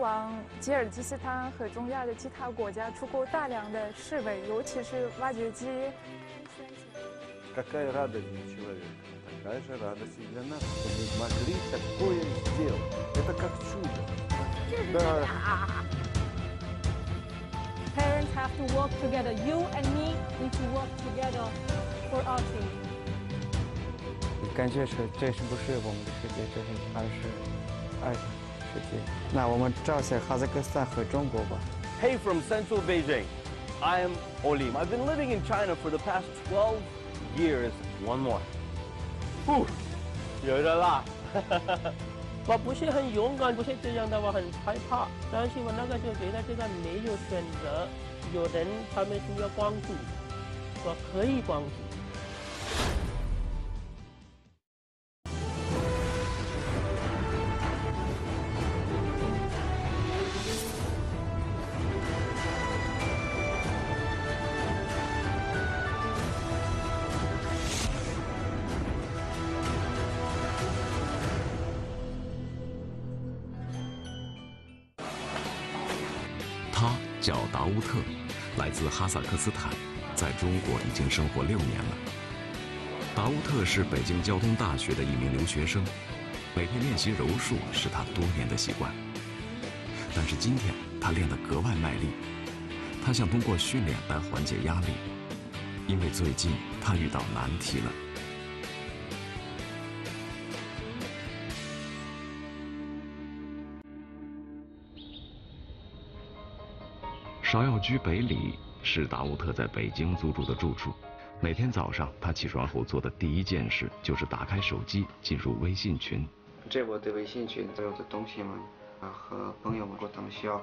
往吉尔吉斯斯坦和中亚的其他国家出口大量的设备，尤其是挖掘机。Какая радость для человека, такая же радость и для нас, что мы могли такое сделать. Это как чудо. Да. Parents have to work together. You and me need to work together for our team. 感觉是这是不是我们的世界，这是还是爱 世界？那我们照下哈萨克斯坦和中国吧。Hey from central Beijing, I am Olim. I've been living in China for the past 12 years. One more. 呼，有点辣。我不是很勇敢，不是这样的，我很害怕。但是我那个就觉得这个没有选择，有人他们需要帮助，我可以关注。叫达乌特，来自哈萨克斯坦，在中国已经生活六年了。达乌特是北京交通大学的一名留学生，每天练习柔术是他多年的习惯。但是今天他练得格外卖力，他想通过训练来缓解压力，因为最近他遇到难题了。芍药居北里是达乌特在北京租住的住处。每天早上，他起床后做的第一件事就是打开手机，进入微信群。这我的微信群所有的东西们啊和朋友们说，他们需要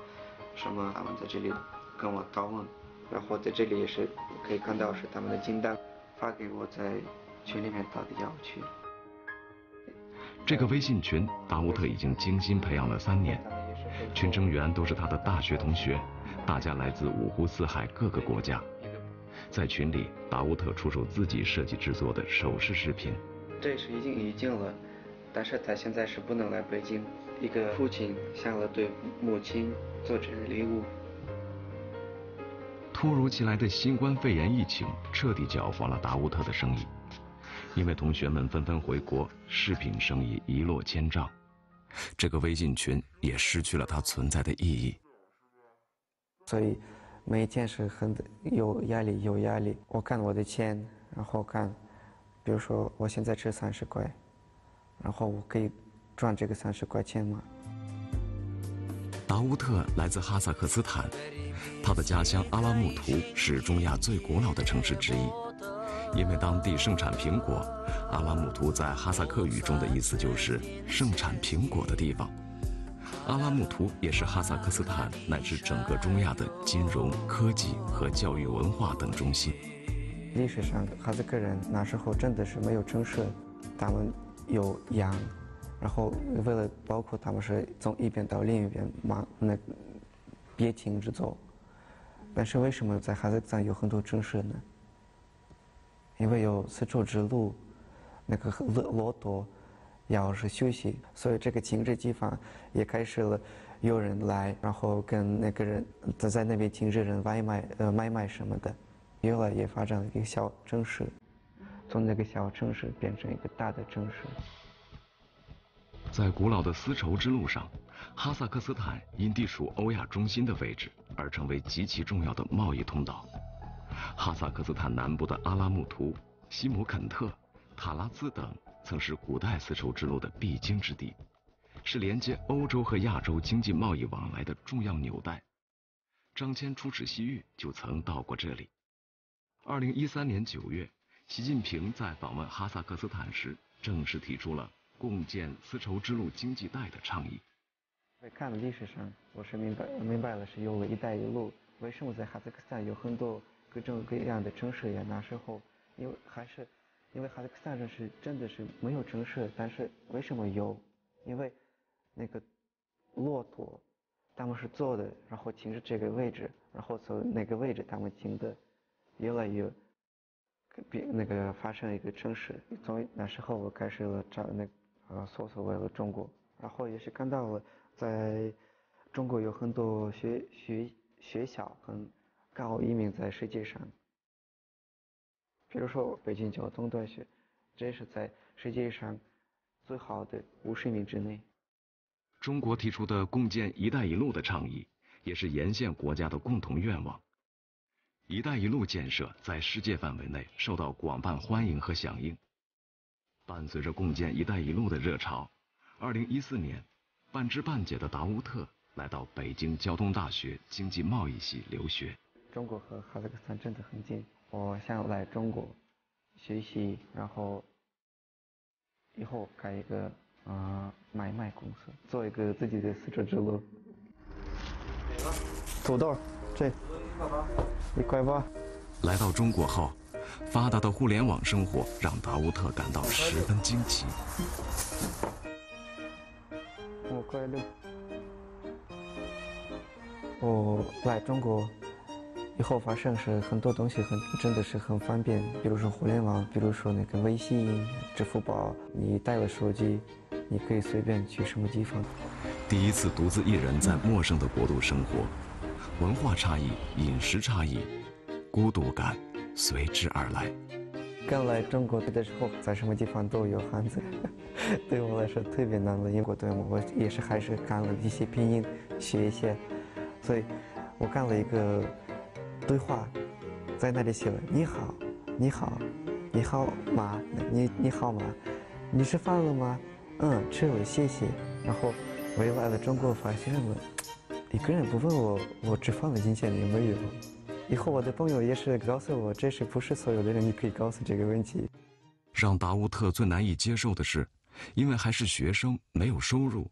什么，他们在这里跟我讨论。然后在这里也是可以看到是他们的清单，发给我在群里面到底要去。这个微信群，达乌特已经精心培养了三年，群成员都是他的大学同学，大家来自五湖四海各个国家。在群里，达乌特出售自己设计制作的首饰饰品。这是已经已经了，但是他现在是不能来北京。一个父亲想了对母亲做这个礼物。突如其来的新冠肺炎疫情彻底搅黄了达乌特的生意，因为同学们纷纷回国，饰品生意一落千丈。这个微信群也失去了它存在的意义。所以。每天是很有压力，有压力。我看我的钱，然后看，比如说我现在值三十块，然后我可以赚这个三十块钱吗？达乌特来自哈萨克斯坦，他的家乡阿拉木图是中亚最古老的城市之一，因为当地盛产苹果，阿拉木图在哈萨克语中的意思就是盛产苹果的地方。阿拉木图也是哈萨克斯坦乃至整个中亚的金融、科技和教育文化等中心。历史上，哈萨克人那时候真的是没有城市，他们有羊，然后为了包括他们是从一边到另一边忙那别停着走。但是为什么在哈萨克斯坦有很多城市呢？因为有丝绸之路，那个骆骆驼。要是休息，所以这个停止地方也开始了，有人来，然后跟那个人在在那边停止人外卖呃买卖什么的，越来越发展了一个小城市，从那个小城市变成一个大的城市。在古老的丝绸之路上，哈萨克斯坦因地处欧亚中心的位置而成为极其重要的贸易通道。哈萨克斯坦南部的阿拉木图、西姆肯特、塔拉兹等。曾是古代丝绸之路的必经之地，是连接欧洲和亚洲经济贸易往来的重要纽带。张骞出使西域就曾到过这里。二零一三年九月，习近平在访问哈萨克斯坦时，正式提出了共建丝绸之路经济带的倡议。在看历史上，我是明白明白了，是有了一带一路。为什么在哈萨克斯坦有很多各种各样的城市呀？那时候，因为还是。因为哈萨克斯坦人是真的是没有城市，但是为什么有？因为那个骆驼，他们是坐的，然后停着这个位置，然后从那个位置他们停的，越来越比那个发生一个城市。从那时候我开始了找那呃搜索为了中国，然后也是看到了在中国有很多学学学校很高一名在世界上，比如说北京交通大学，这是在世界上最好的五十名之内。中国提出的共建“一带一路”的倡议，也是沿线国家的共同愿望。“一带一路”建设在世界范围内受到广泛欢迎和响应。伴随着共建“一带一路”的热潮，2014年，半知半解的达乌特来到北京交通大学经济贸易系留学。中国和哈萨克斯坦真的很近，我想来中国学习，然后以后开一个。啊，买卖公司，做一个自己的丝绸之路。土豆，这一块八。来到中国后，发达的互联网生活让达乌特感到十分惊奇。五块六。我来中国。以后发生是很多东西很真的是很方便，比如说互联网，比如说那个微信、支付宝，你带了手机，你可以随便去什么地方。第一次独自一人在陌生的国度生活，文化差异、饮食差异，孤独感随之而来。刚来中国的时候，在什么地方都有汉字，对我来说特别难的。英国对我，我也是还是干了一些拼音，学一些，所以我干了一个。对话，在那里写了“你好，你好，你好吗？你你好吗？你吃饭了吗？嗯，吃了，谢谢。然后我又来了中国，发现了一个人不问我我吃饭了，今天有没有？以后我的朋友也是告诉我，这是不是所有的人你可以告诉这个问题？让达乌特最难以接受的是，因为还是学生，没有收入，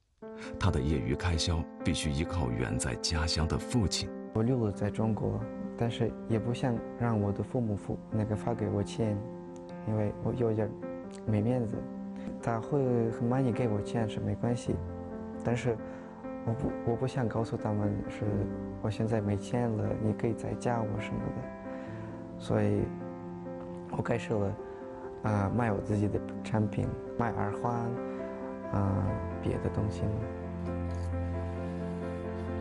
他的业余开销必须依靠远在家乡的父亲。我六了在中国。但是也不想让我的父母付那个发给我钱，因为我有点没面子。他会很满意给我钱是没关系，但是我不我不想告诉他们是我现在没钱了，你可以再加我什么的。所以，我开始了啊卖我自己的产品，卖耳环，啊别的东西。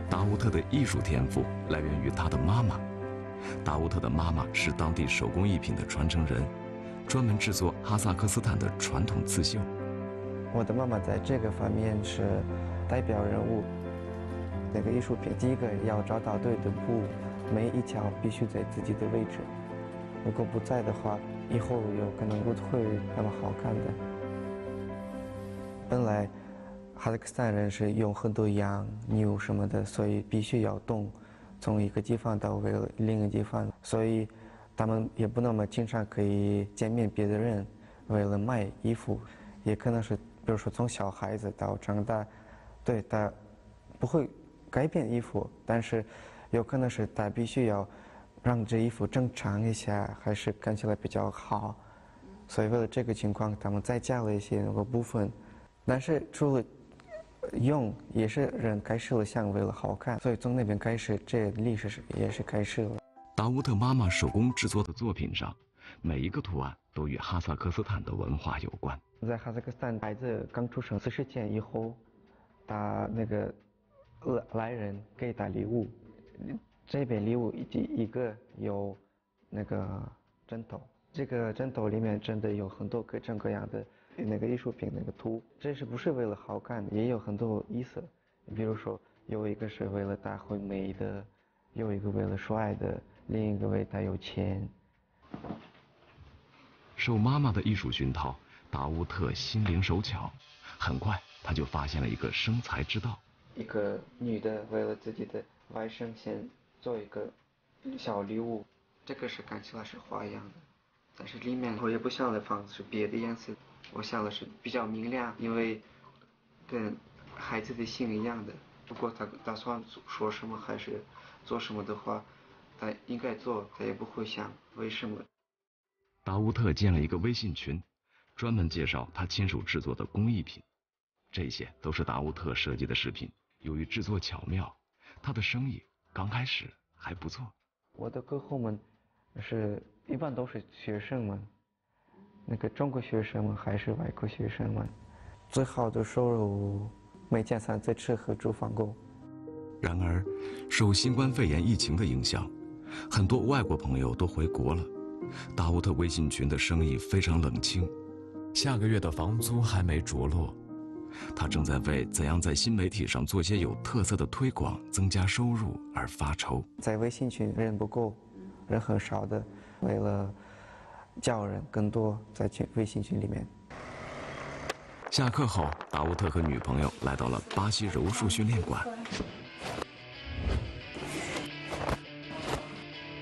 达乌特的艺术天赋来源于他的妈妈。达乌特的妈妈是当地手工艺品的传承人，专门制作哈萨克斯坦的传统刺绣。我的妈妈在这个方面是代表人物。那个艺术品，第一个要找到对的布，每一条必须在自己的位置。如果不在的话，以后有可能不会那么好看的。本来哈萨克斯坦人是用很多羊、牛什么的，所以必须要动。从一个地方到为另一个地方，所以他们也不那么经常可以见面别的人。为了卖衣服，也可能是，比如说从小孩子到长大，对他不会改变衣服，但是有可能是他必须要让这衣服正常一下，还是看起来比较好。所以为了这个情况，他们再加了一些那个部分。但是除了用也是人开始了想为了好看，所以从那边开始，这历史是也是开始了。达乌特妈妈手工制作的作品上，每一个图案都与哈萨克斯坦的文化有关。在哈萨克斯坦，孩子刚出生四十天以后，他那个来来人给他礼物，这边礼物一一个有那个枕头，这个枕头里面真的有很多各种各样的。那个艺术品那个图，这是不是为了好看？也有很多意思。比如说，有一个是为了大会美的，有一个为了帅的，另一个为他有钱。受妈妈的艺术熏陶，达乌特心灵手巧，很快他就发现了一个生财之道。一个女的为了自己的外甥先做一个小礼物，这个是看起来是花样的，但是里面我也不想的放是别的颜色。我想的是比较明亮，因为跟孩子的心一样的。如果他打算说什么还是做什么的话，他应该做，他也不会想为什么。达乌特建了一个微信群，专门介绍他亲手制作的工艺品。这些都是达乌特设计的饰品，由于制作巧妙，他的生意刚开始还不错。我的客户们是一般都是学生们。那个中国学生们还是外国学生们，最好的收入每天三次吃喝住房够。然而，受新冠肺炎疫情的影响，很多外国朋友都回国了，达乌特微信群的生意非常冷清，下个月的房租还没着落。他正在为怎样在新媒体上做些有特色的推广、增加收入而发愁。在微信群人不够，人很少的，为了叫人更多在群微信群里面。下课后，达乌特和女朋友来到了巴西柔术训练馆。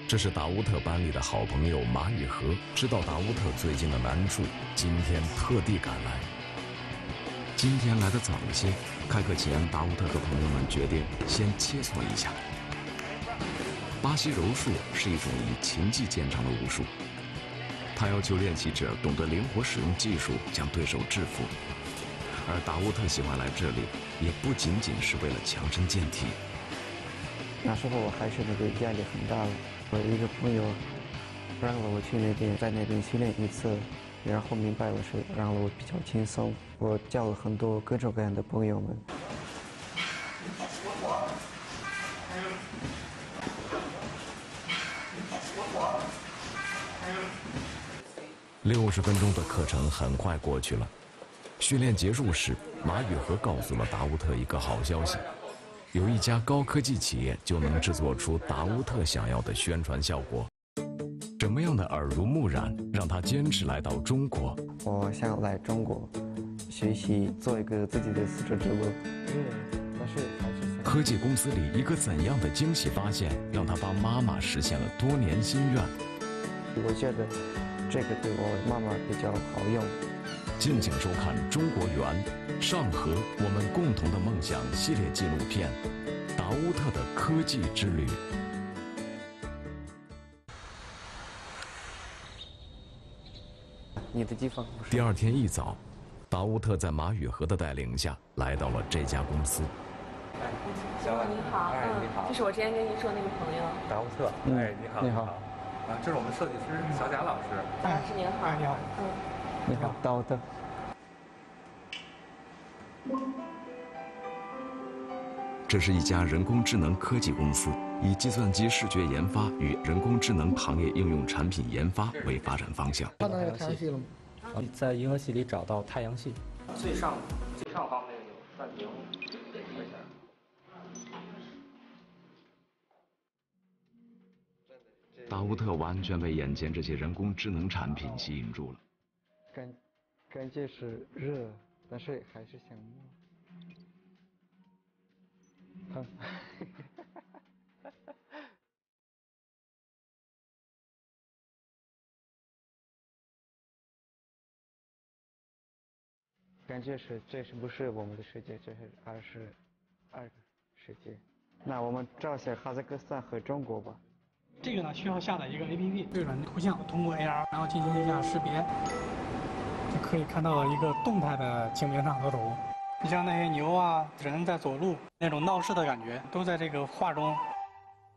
这是达乌特班里的好朋友马宇和，知道达乌特最近的难处，今天特地赶来。今天来的早一些，开课前，达乌特和朋友们决定先切磋一下。巴西柔术是一种以擒技见长的武术，他要求练习者懂得灵活使用技术，将对手制服。而达乌特喜欢来这里，也不仅仅是为了强身健体。那时候我还是那个压力很大了，我一个朋友让了我去那边，在那边训练一次。然后明白了是让我比较轻松，我交了很多各种各样的朋友们。六十分钟的课程很快过去了，训练结束时，马宇和告诉了达乌特一个好消息：有一家高科技企业就能制作出达乌特想要的宣传效果。什么样的耳濡目染让他坚持来到中国？我想来中国学习，做一个自己的丝绸之路。科技公司里一个怎样的惊喜发现，让他帮妈妈实现了多年心愿？我觉得这个对我妈妈比较好用。敬请收看《中国园上合我们共同的梦想》系列纪录片《达乌特的科技之旅》。你的地方。第二天一早，达乌特在马宇和的带领下来到了这家公司。小伙你好，哎你好，这是我之前跟您说那个朋友。达乌特，哎你好你好，啊这是我们设计师小贾老师。老师您好，你好，嗯，你好，到的。这是一家人工智能科技公司，以计算机视觉研发与人工智能行业应用产品研发为发展方向。看到那个太阳系了吗？在银河系里找到太阳系。最上最上方那个有算节目，点一下。达乌特完全被眼前这些人工智能产品吸引住了。感感觉是热，但是还是想摸。疼。感觉是这是不是我们的世界？这是二是二个世界。那我们照一下哈萨克斯坦和中国吧。这个呢，需要下载一个 APP 对准图像，通过 AR，然后进行一下识别，就可以看到一个动态的清明上河图。你像那些牛啊，人在走路那种闹市的感觉，都在这个画中。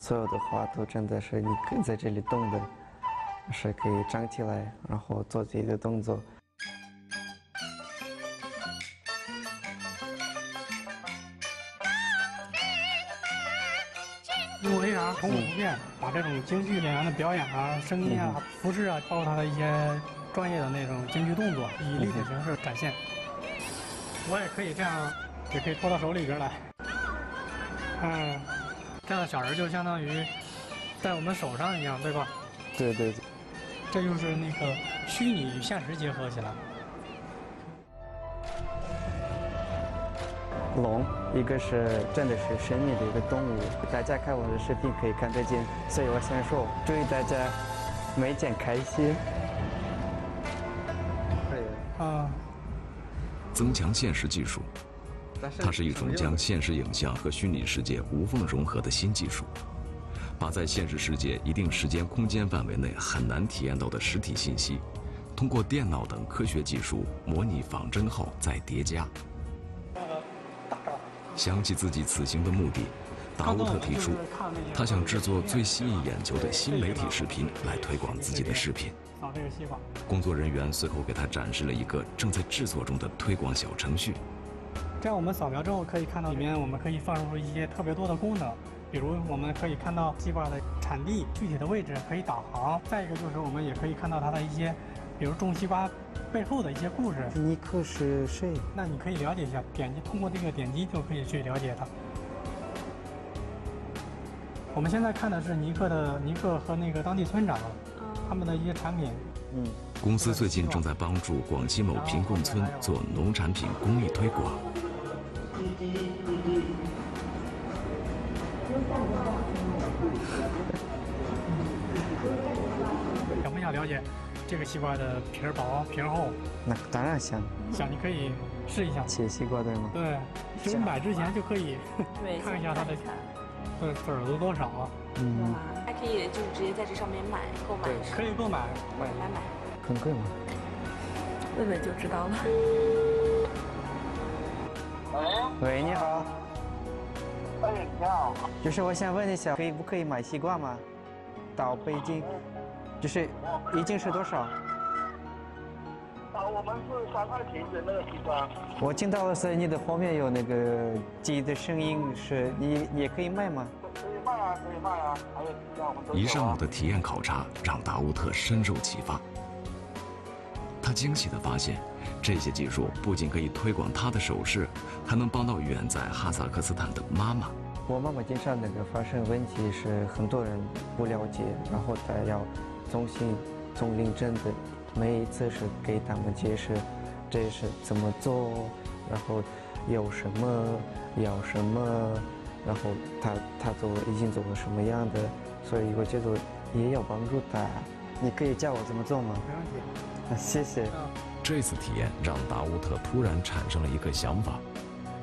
所有的画都真的是你跟在这里动的，是可以站起来，然后做自己的动作。用 AR 同步不变，把这种京剧演员的表演啊、声音啊、服饰啊，包括他的一些专业的那种京剧动作，以立体形式展现。我也可以这样，也可以拖到手里边来。嗯，这样的小人就相当于在我们手上一样，对吧？对对对。这就是那个虚拟与现实结合起来。龙，一个是真的是神秘的一个动物，大家看我的视频可以看得见，所以我先说，祝大家每天开心。啊。增强现实技术，它是一种将现实影像和虚拟世界无缝融合的新技术，把在现实世界一定时间空间范围内很难体验到的实体信息，通过电脑等科学技术模拟仿真后再叠加。想起自己此行的目的，达乌特提出，他想制作最吸引眼球的新媒体视频来推广自己的视频。这个西瓜。工作人员随后给他展示了一个正在制作中的推广小程序。这样我们扫描之后可以看到里面，我们可以放入一些特别多的功能，比如我们可以看到西瓜的产地、具体的位置，可以导航。再一个就是我们也可以看到它的一些，比如种西瓜背后的一些故事。尼克是谁？那你可以了解一下，点击通过这个点击就可以去了解它。我们现在看的是尼克的尼克和那个当地村长他们的一些产品。嗯。公司最近正在帮助广西某贫困村做农产品公益推广。想不想了解这个西瓜的皮儿薄皮儿厚？那当然香。想你可以试一下切西瓜对吗？对，其实买之前就可以 看一下它的籽籽儿多少啊。嗯。还可以就是直接在这上面买购买。可以购买。买买买。很贵吗？问问就知道了。喂，你好。哎，你好。就是我想问一下，可以不可以买西瓜吗？到北京，就是一斤是多少？啊，我们是三块钱的那个西瓜。我听到的是你的后面有那个鸡的声音，是你也可以卖吗？可以卖啊，可以卖啊，还有鸡啊，我们都一上午的体验考察让达乌特深受启发。他惊喜地发现，这些技术不仅可以推广他的首饰，还能帮到远在哈萨克斯坦的妈妈。我妈妈经常那个发生问题是很多人不了解，然后他要重新从认真的每一次是给他们解释这是怎么做，然后有什么要什么，然后他他做已经做了什么样的，所以我觉得也要帮助他。你可以教我怎么做吗？没问题。谢谢。这次体验让达乌特突然产生了一个想法，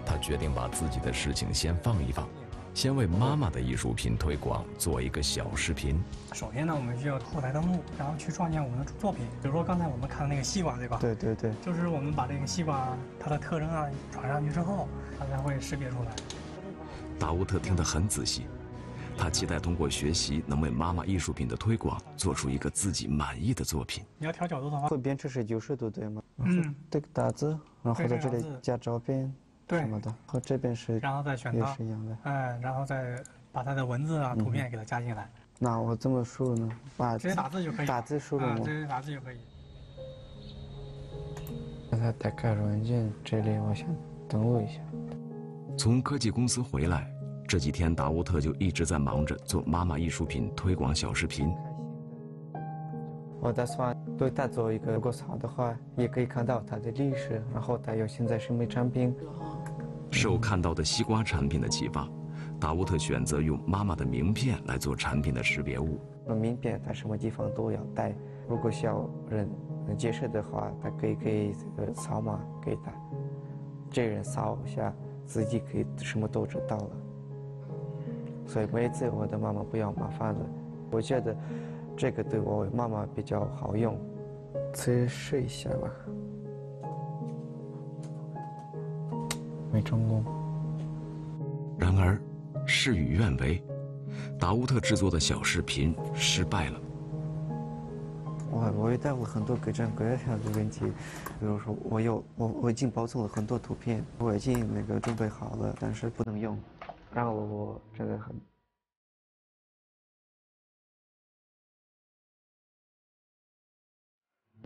他决定把自己的事情先放一放，先为妈妈的艺术品推广做一个小视频。首先呢，我们需要后台登录，然后去创建我们的作品。比如说刚才我们看的那个西瓜，对吧？对对对。就是我们把这个西瓜它的特征啊传上去之后，它才会识别出来。达乌特听得很仔细。他期待通过学习，能为妈妈艺术品的推广做出一个自己满意的作品。你要调角度的话，会变成是九十度对吗？嗯，这个打字，然后在这里加照片，对什么的，和这边是，然后再选它，也是一样的。哎，然后再把它的文字啊、图片给它加进来。那我这么输入呢？把直接打字就可以。打字输入吗？直接打字就可以。把它打开软件，这里我想登录一下。从科技公司回来。这几天，达乌特就一直在忙着做妈妈艺术品推广小视频。我打算对他做一个，如果好的话，也可以看到它的历史，然后他有现在什么产品。受看到的西瓜产品的启发，达乌特选择用妈妈的名片来做产品的识别物。名片在什么地方都要带，如果需要人接受的话，他可以给这个扫码给他，这人扫一下，自己可以什么都知道了。所以每次我的妈妈不要麻烦了，我觉得这个对我妈妈比较好用，再试一下吧。没成功。然而，事与愿违，达乌特制作的小视频失败了。我我也带过很多各种各样的问题，比如说我有我我已经保存了很多图片，我已经那个准备好了，但是不能用。让我真的很。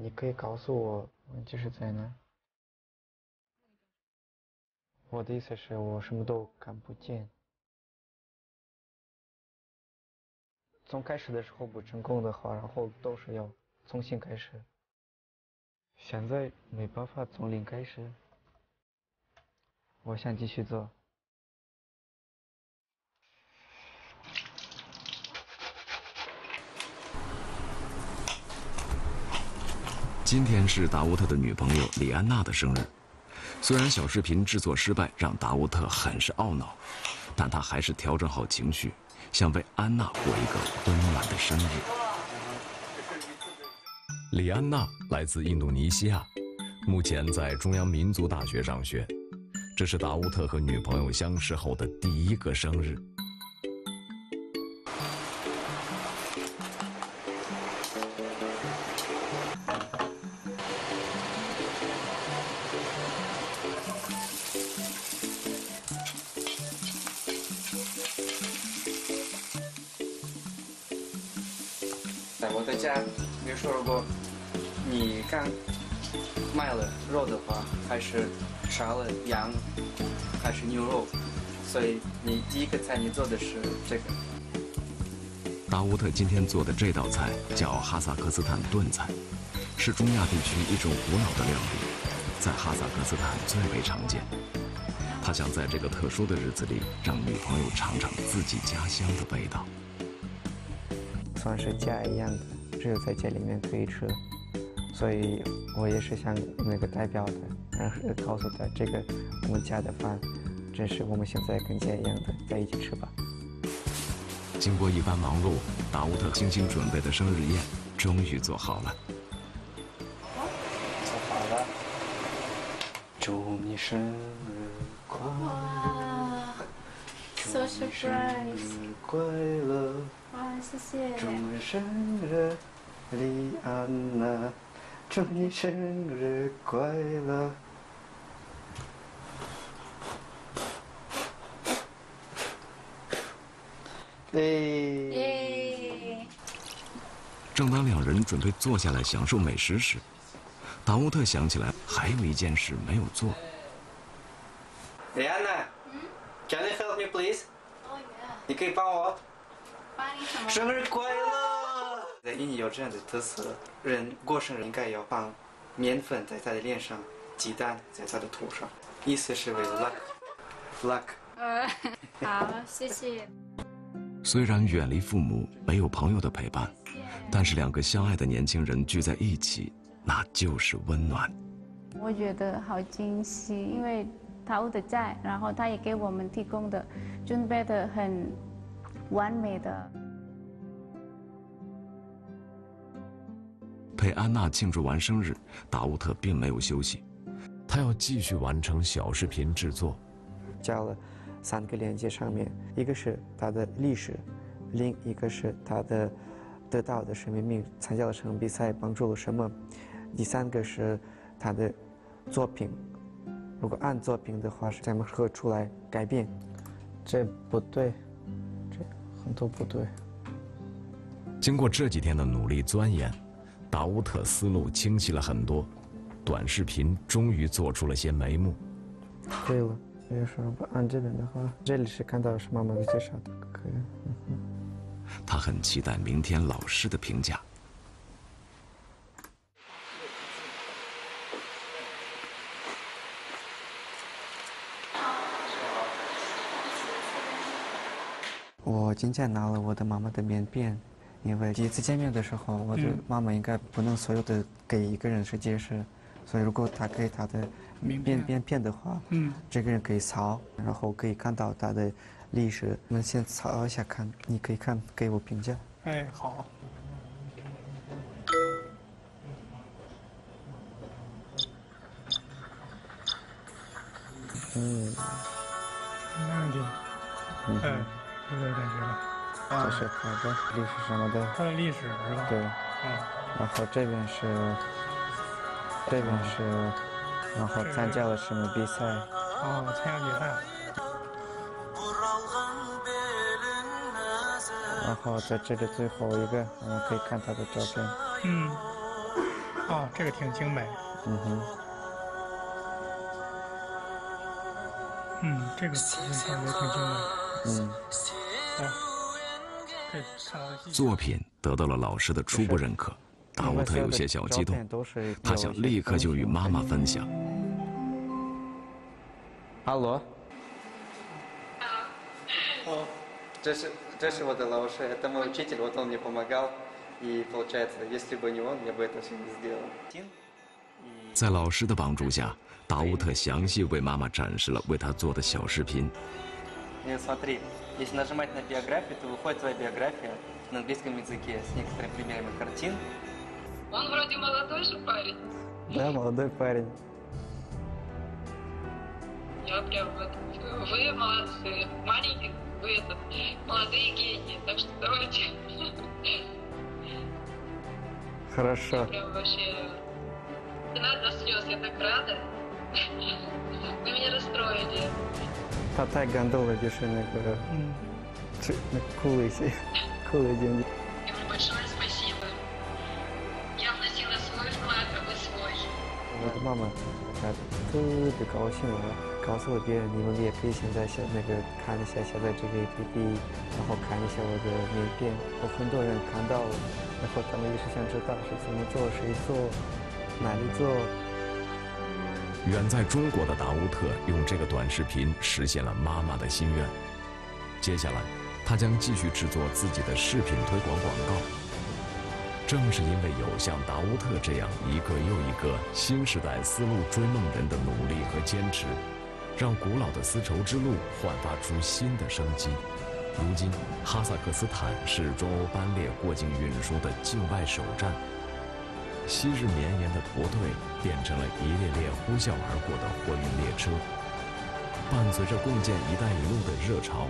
你可以告诉我问题是在哪？我的意思是我什么都看不见。从开始的时候不成功的话，然后都是要重新开始。现在没办法从零开始，我想继续做。今天是达乌特的女朋友李安娜的生日。虽然小视频制作失败让达乌特很是懊恼，但他还是调整好情绪，想为安娜过一个温暖的生日。李安娜来自印度尼西亚，目前在中央民族大学上学。这是达乌特和女朋友相识后的第一个生日。还是杀了羊，还是牛肉，所以你第一个菜你做的是这个。达乌特今天做的这道菜叫哈萨克斯坦炖菜，是中亚地区一种古老的料理，在哈萨克斯坦最为常见。他想在这个特殊的日子里，让女朋友尝尝自己家乡的味道。算是家一样的，只有在家里面可以吃，所以我也是想那个代表的，然后告诉他这个我们家的饭，这是我们现在跟家一样的，在一起吃吧。经过一番忙碌，达乌特精心准备的生日宴终于做好了。做好了，祝你生日快乐！祝你生日快乐！哇，谢谢！祝你生日，李安娜！祝你生日快乐！耶！正当两人准备坐下来享受美食时，达乌特想起来还有一件事没有做。李安娜，Can you help me please？你可以帮我？帮你什么？生日快乐！在印尼有这样的特色，人过生日应该要放面粉在他的脸上，鸡蛋在他的头上，意思是为了 luck，luck。呃，好，谢谢。虽然远离父母，没有朋友的陪伴，但是两个相爱的年轻人聚在一起，那就是温暖。我觉得好惊喜，因为达乌的在，然后他也给我们提供的准备的很完美的。陪安娜庆祝完生日，达乌特并没有休息，他要继续完成小视频制作。加了三个链接，上面一个是他的历史，另一个是他的得到的生命命，参加了什么比赛，帮助了什么，第三个是他的作品。如果按作品的话，是怎么合出来改变？这不对，这很多不对。经过这几天的努力钻研，达乌特思路清晰了很多，短视频终于做出了些眉目。可以了。比如说，按这边的话，这里是看到是妈妈的介绍的，可以。嗯他很期待明天老师的评价。我今天拿了我的妈妈的棉片，因为第一次见面的时候，我的妈妈应该不能所有的给一个人是解释，所以如果他给他的。变变片的话，嗯，这个人可以扫，然后可以看到他的历史。我们先扫一下看，你可以看，给我评价。哎，好。嗯，没问题。嗯，有点感觉了。这是他的历史什么的。他的历史是吧？对。嗯。然后这边是，这边是。然后参加了什么比赛？哦，参加比赛。然后在这里最后一个，我们可以看他的照片。嗯。哦，这个挺精美。嗯哼。嗯，这个照片也挺精美。嗯。哦。作品得到了老师的初步认可。达乌特有些小激动，他想立刻就与妈妈分享。哈喽。哦，这是这是我的老师，это мой учитель, вот он мне помогал, и получается, если бы не он, я бы это все не сделал. 在老师的帮助下，达乌特详细为妈妈展示了为他做的小视频。 你 смотри, если нажимать на биографию, то выходит твоя биография на английском языке с некоторыми примерами картин. Он вроде молодой же парень. Да, молодой парень. Я прям вот... Вы молодцы. Маленькие, вы этот, молодые гении. Так что давайте. Хорошо. Я прям вообще... Цена до слез. Я так рада. 他太感动了就是那个这那酷一些酷威经济我的妈妈特别高兴我告诉我别人你们也可以现在下那个看一下下载这个 app 然后看一下我的那个店有很多人看到我然后他们也是想知道是怎么做谁做哪里做远在中国的达乌特用这个短视频实现了妈妈的心愿。接下来，他将继续制作自己的视频推广广告。正是因为有像达乌特这样一个又一个新时代丝路追梦人的努力和坚持，让古老的丝绸之路焕发出新的生机。如今，哈萨克斯坦是中欧班列过境运输的境外首站。昔日绵延的驼队变成了一列列呼啸而过的货运列车。伴随着共建“一带一路”的热潮，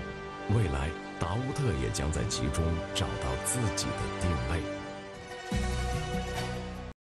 未来达乌特也将在其中找到自己的定位。